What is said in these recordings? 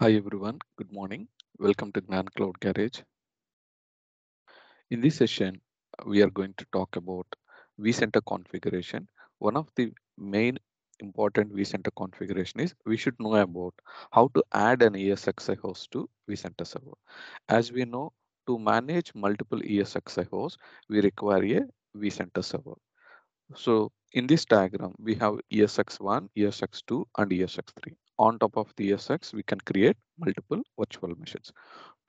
Hi everyone, good morning. Welcome to Gnan Cloud Garage. In this session, we are going to talk about vCenter configuration. One of the main important vCenter configuration is we should know about how to add an ESXi host to vCenter server. As we know, to manage multiple ESXi hosts, we require a vCenter server. So in this diagram, we have ESX1, ESX2, and ESX3. On top of the ESX, we can create multiple virtual machines.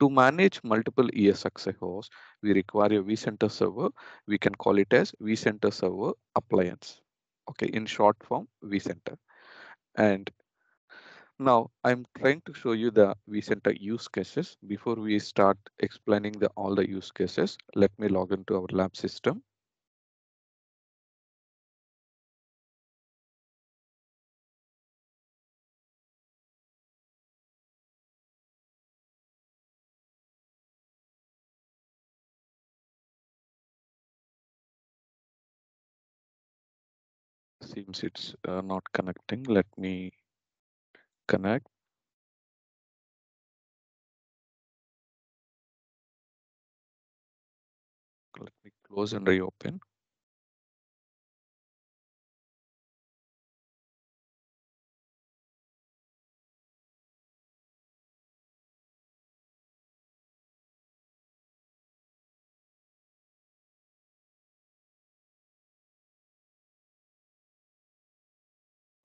To manage multiple ESX hosts, we require a vCenter server. We can call it as vCenter server appliance. Okay, in short form, vCenter. And now I'm trying to show you the vCenter use cases. Before we start explaining the all the use cases, let me log into our lab system. Seems it's uh, not connecting. Let me connect. Let me close and reopen.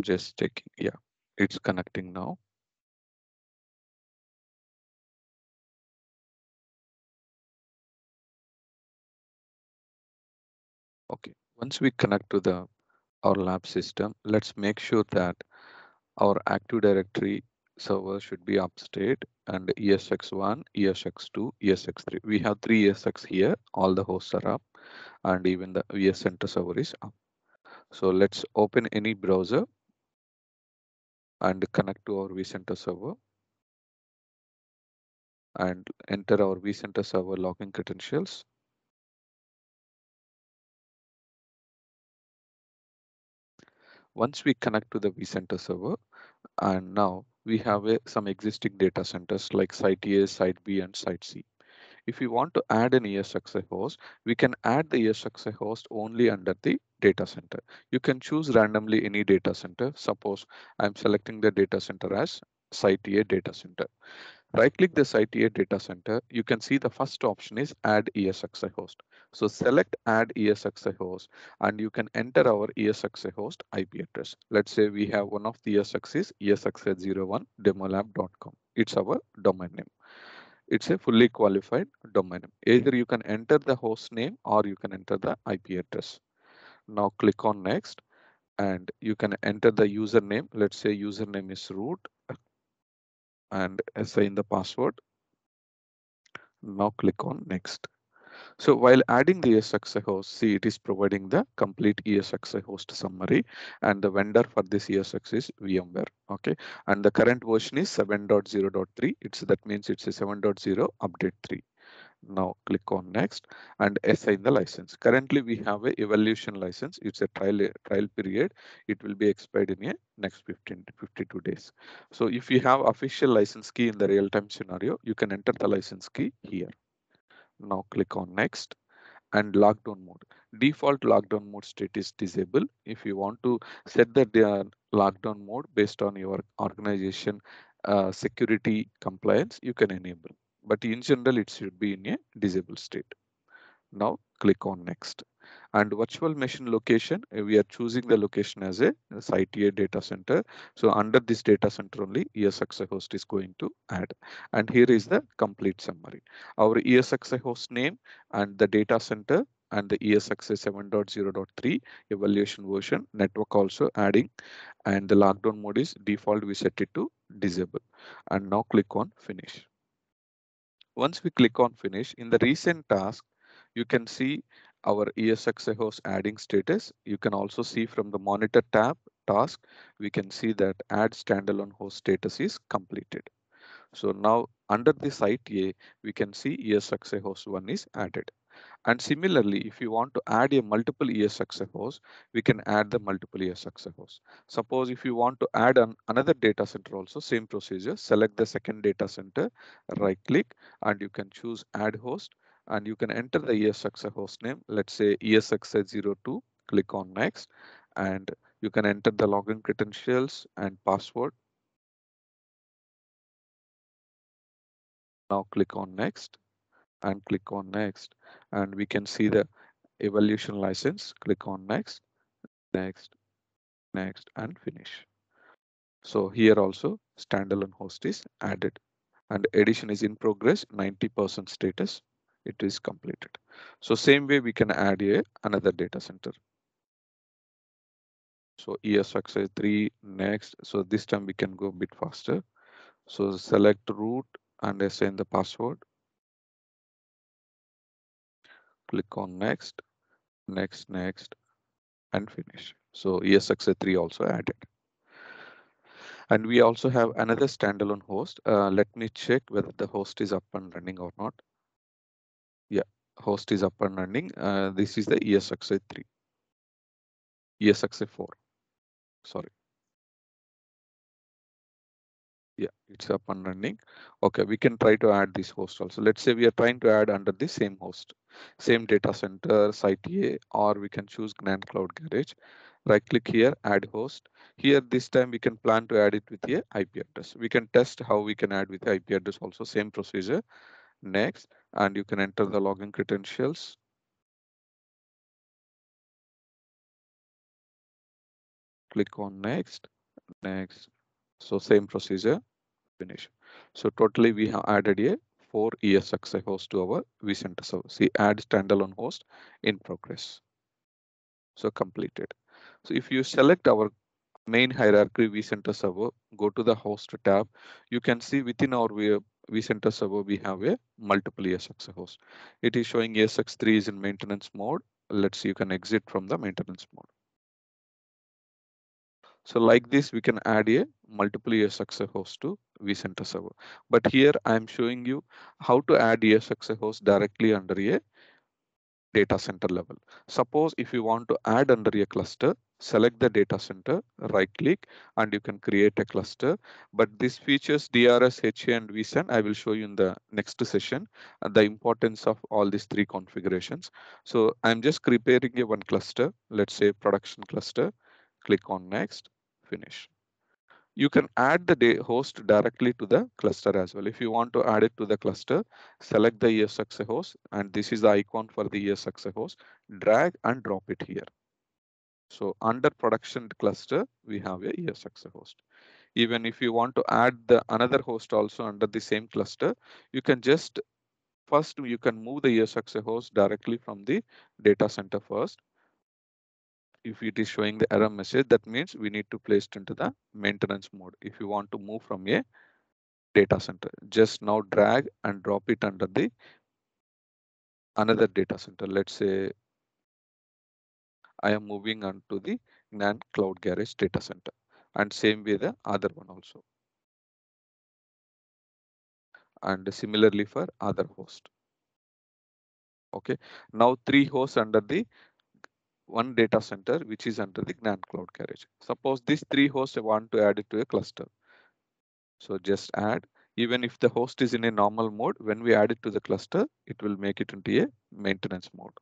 Just checking. Yeah, it's connecting now. Okay, once we connect to the our lab system, let's make sure that our Active Directory server should be up state and ESX1, ESX2, ESX3. We have three ESX here. All the hosts are up and even the vCenter server is up. So let's open any browser and connect to our vCenter server and enter our vCenter server login credentials. Once we connect to the vCenter server, and now we have a, some existing data centers like site A, site B, and site C. If we want to add an ESXi host, we can add the ESXi host only under the data center. You can choose randomly any data center. Suppose I'm selecting the data center as site A data center. Right click the site A data center. You can see the first option is add ESXi host. So select add ESXi host and you can enter our ESXi host IP address. Let's say we have one of the ESX is ESXi01 demolab.com. It's our domain name. It's a fully qualified domain name. Either you can enter the host name or you can enter the IP address. Now click on next and you can enter the username. Let's say username is root and assign the password. Now click on next. So while adding the ESXi host, see it is providing the complete ESXi host summary and the vendor for this ESX is VMware. Okay, and the current version is 7.0.3. It's that means it's a 7.0 update 3. Now click on next and assign the license. Currently we have a evaluation license. It's a trial trial period. It will be expired in a next 15 to 52 days. So if you have official license key in the real-time scenario, you can enter the license key here. Now click on next and lockdown mode. Default lockdown mode state is disabled. If you want to set the uh, lockdown mode based on your organization uh, security compliance, you can enable but in general it should be in a disabled state. Now click on next and virtual machine location uh, we are choosing the location as a site A data center. So under this data center only ESXi host is going to add and here is the complete summary. Our ESXi host name and the data center and the ESXi 7.0.3 evaluation version network also adding and the lockdown mode is default we set it to disable and now click on finish. Once we click on finish in the recent task, you can see our ESXi host adding status. You can also see from the monitor tab task, we can see that add standalone host status is completed. So now under the site A, we can see ESXi host one is added. And similarly, if you want to add a multiple ESXi host, we can add the multiple ESXi host. Suppose if you want to add an, another data center also, same procedure, select the second data center, right click, and you can choose add host, and you can enter the ESXi host name. Let's say ESXi02, click on next, and you can enter the login credentials and password. Now click on next and click on next and we can see the evolution license. Click on next, next, next and finish. So here also standalone host is added and addition is in progress 90% status it is completed. So same way we can add a another data center. So ESXi 3 next. So this time we can go a bit faster. So select root and assign the password. Click on next, next, next, and finish. So ESXi 3 also added. And we also have another standalone host. Uh, let me check whether the host is up and running or not. Host is up and running. Uh, this is the ESXi 3. ESXi 4. Sorry. Yeah, it's up and running. Okay, we can try to add this host also. Let's say we are trying to add under the same host, same data center, site A, or we can choose Gnan Cloud Garage. Right click here, add host. Here this time we can plan to add it with a IP address. We can test how we can add with IP address also, same procedure. Next, and you can enter the login credentials. Click on next, next. So same procedure, finish. So totally we have added a four ESXi host to our vCenter server. See add standalone host in progress. So completed. So if you select our main hierarchy vCenter server, go to the host tab, you can see within our vCenter server, we have a multiple ESXi host. It is showing ESX3 is in maintenance mode. Let's see, you can exit from the maintenance mode. So like this, we can add a multiple ESXi host to vCenter server. But here I'm showing you how to add ESXi host directly under a data center level. Suppose if you want to add under a cluster, select the data center, right click, and you can create a cluster. But this features DRS, HA, and vSAN. I will show you in the next session uh, the importance of all these three configurations. So I'm just preparing a one cluster, let's say production cluster. Click on next finish. You can add the host directly to the cluster as well. If you want to add it to the cluster, select the ESXi host, and this is the icon for the ESXi host. Drag and drop it here. So under production cluster, we have a ESXi host. Even if you want to add the another host also under the same cluster, you can just first you can move the ESXi host directly from the data center first if it is showing the error message, that means we need to place it into the maintenance mode. If you want to move from a data center, just now drag and drop it under the another data center. Let's say I am moving on to the Gnan Cloud Garage data center and same way the other one also. And similarly for other host. Okay, now three hosts under the one data center which is under the Gnan Cloud Garage. Suppose these three hosts want to add it to a cluster. So just add, even if the host is in a normal mode, when we add it to the cluster, it will make it into a maintenance mode.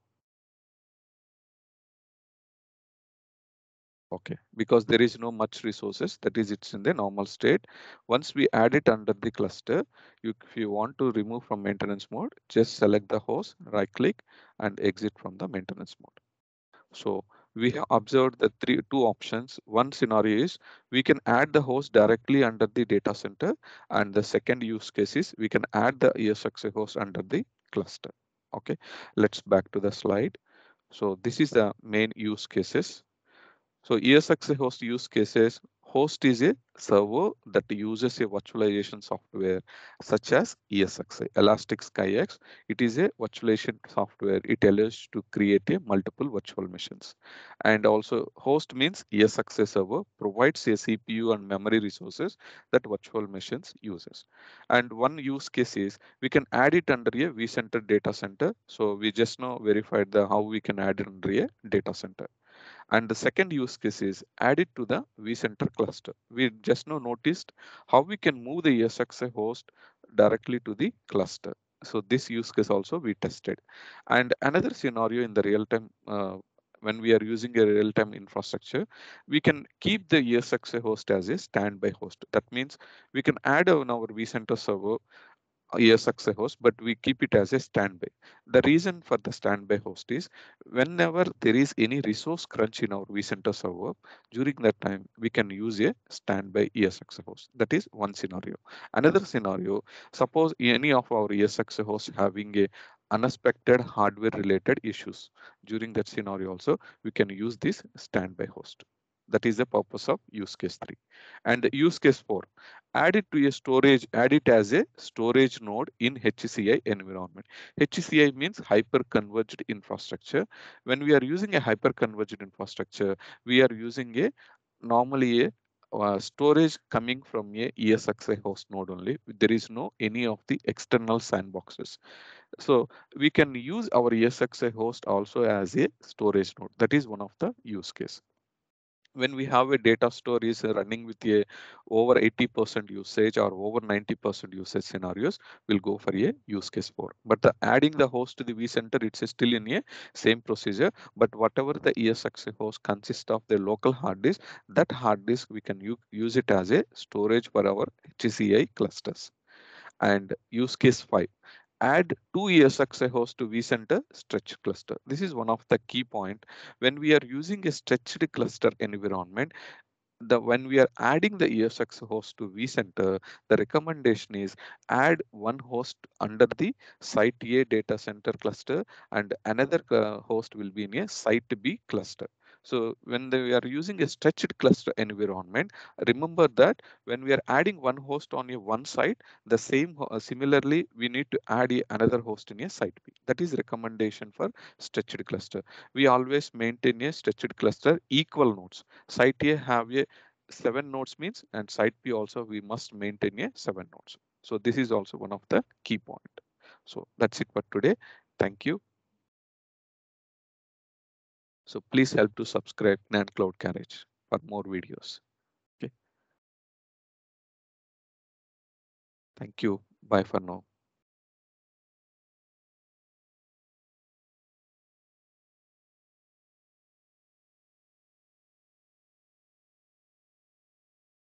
Okay, because there is no much resources, that is it's in the normal state. Once we add it under the cluster, you, if you want to remove from maintenance mode, just select the host, right click and exit from the maintenance mode. So we have observed the three two options. One scenario is we can add the host directly under the data center. And the second use case is we can add the esx host under the cluster. Okay, let's back to the slide. So this is the main use cases. So ESXi host use cases, host is a server that uses a virtualization software such as ESXi, Elastic SkyX. It is a virtualization software. It allows to create a multiple virtual machines. And also host means ESXi server provides a CPU and memory resources that virtual machines uses. And one use case is we can add it under a vCenter data center. So we just now verified the how we can add it under a data center. And the second use case is add it to the vCenter cluster. We just now noticed how we can move the ESXi host directly to the cluster. So this use case also we tested. And another scenario in the real time uh, when we are using a real-time infrastructure, we can keep the ESXi host as a standby host. That means we can add on our vCenter server ESXi host, but we keep it as a standby. The reason for the standby host is whenever there is any resource crunch in our vCenter server, during that time, we can use a standby ESX host. That is one scenario. Another scenario, suppose any of our ESX hosts having a unexpected hardware related issues. During that scenario also, we can use this standby host. That is the purpose of use case 3. And use case 4, add it to a storage, add it as a storage node in HCI environment. HCI means hyper-converged infrastructure. When we are using a hyper-converged infrastructure, we are using a normally a uh, storage coming from a ESXi host node only. There is no any of the external sandboxes. So we can use our ESXi host also as a storage node. That is one of the use case when we have a data store is running with a over 80% usage or over 90% usage scenarios, we'll go for a use case 4. But the adding the host to the vCenter, it's still in a same procedure. But whatever the ESXi host consists of the local hard disk, that hard disk we can use it as a storage for our HCI clusters. And use case 5 add two ESXi hosts to vCenter stretch cluster. This is one of the key point when we are using a stretched cluster environment. The when we are adding the ESX host to vCenter, the recommendation is add one host under the site A data center cluster and another uh, host will be in a site B cluster. So when we are using a stretched cluster environment, remember that when we are adding one host on a one site, the same uh, similarly we need to add a, another host in a site B. That is recommendation for stretched cluster. We always maintain a stretched cluster equal nodes. Site A have a seven nodes means and site B also we must maintain a seven nodes. So this is also one of the key point. So that's it for today. Thank you. So please help to subscribe Gnan Cloud Garage for more videos. Okay. Thank you. Bye for now.